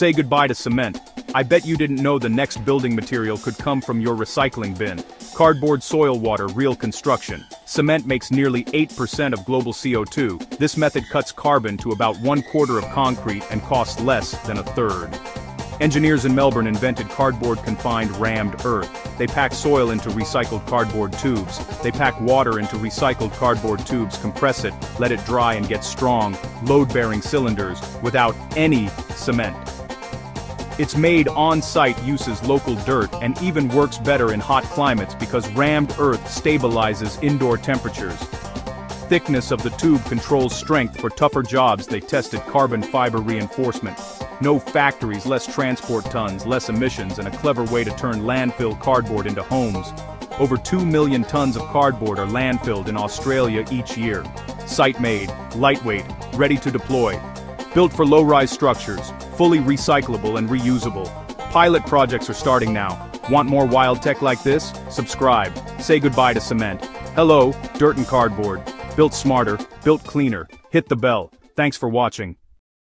Say goodbye to cement. I bet you didn't know the next building material could come from your recycling bin. Cardboard soil water real construction. Cement makes nearly 8% of global CO2. This method cuts carbon to about one quarter of concrete and costs less than a third. Engineers in Melbourne invented cardboard-confined rammed earth. They pack soil into recycled cardboard tubes. They pack water into recycled cardboard tubes, compress it, let it dry and get strong, load-bearing cylinders, without any cement. It's made on-site uses local dirt and even works better in hot climates because rammed earth stabilizes indoor temperatures. Thickness of the tube controls strength for tougher jobs they tested carbon fiber reinforcement. No factories, less transport tons, less emissions, and a clever way to turn landfill cardboard into homes. Over 2 million tons of cardboard are landfilled in Australia each year. Site-made, lightweight, ready to deploy. Built for low-rise structures, fully recyclable and reusable. Pilot projects are starting now. Want more wild tech like this? Subscribe. Say goodbye to cement. Hello, dirt and cardboard. Built smarter, built cleaner. Hit the bell. Thanks for watching.